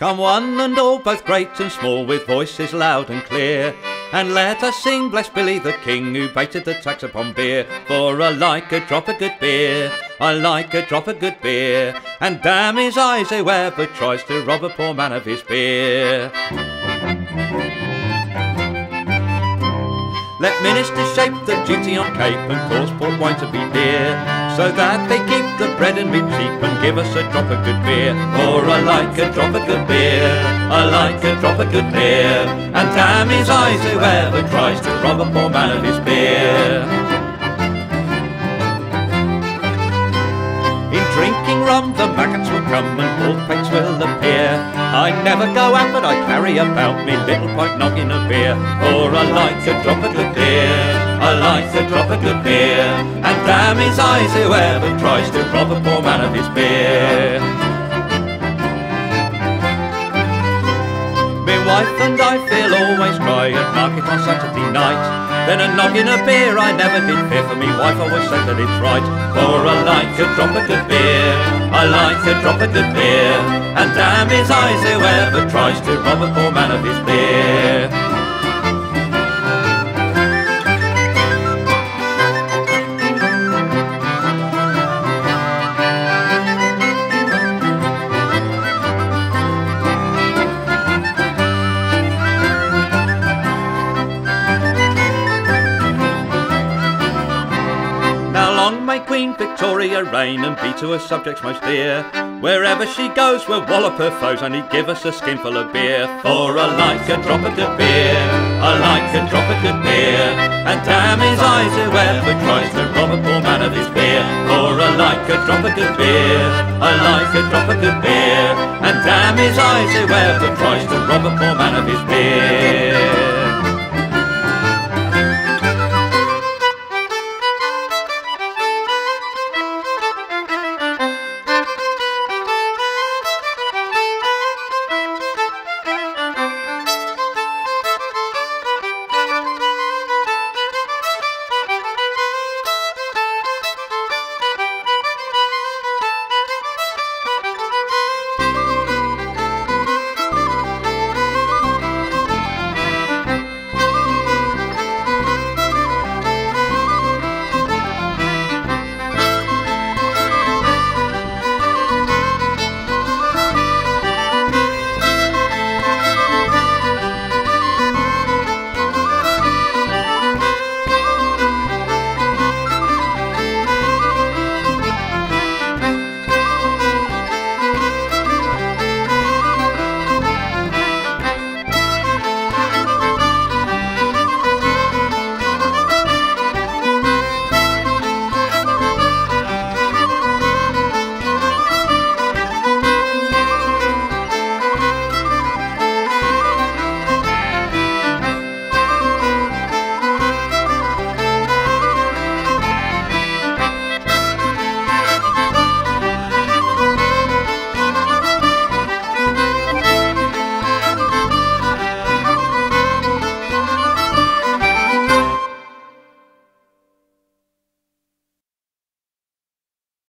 Come one and all, both great and small, with voices loud and clear. And let us sing, bless Billy the King, who bated the tax upon beer. For I like a drop of good beer, I like a drop of good beer. And damn his eyes, whoever tries to rob a poor man of his beer. Let ministers shape the duty on Cape and cause port wine to be dear, so that they keep the bread and meat cheap and give us a drop of good beer. For I like a drop of good beer, I like a drop of good beer, and damn his eyes whoever tries to rob a poor man of his beer. In drinking rum, the maggots will come and plates will appear. I never go out, but I carry about me little pipe noggin of beer. For I like a drop of good beer, I like a drop of good beer, and damn his eyes whoever tries to rob a poor man of his beer. My wife and I feel always dry at market on Saturday night. Then a noggin of beer I never did fear for me wife always said that it's right. For I like a drop of good beer, I like a drop of good beer, and damn his eyes whoever tries to rob a poor man of his beer. Victoria reign and be to her subjects most dear. Wherever she goes, we'll wallop her foes and give us a skinful of beer. For I like a drop of good beer, I like a drop of good beer, and damn his eyes whoever tries to rob a poor man of his beer. For I like a drop of good beer, I like a drop of good beer, and damn his eyes whoever tries to rob a poor man of his beer.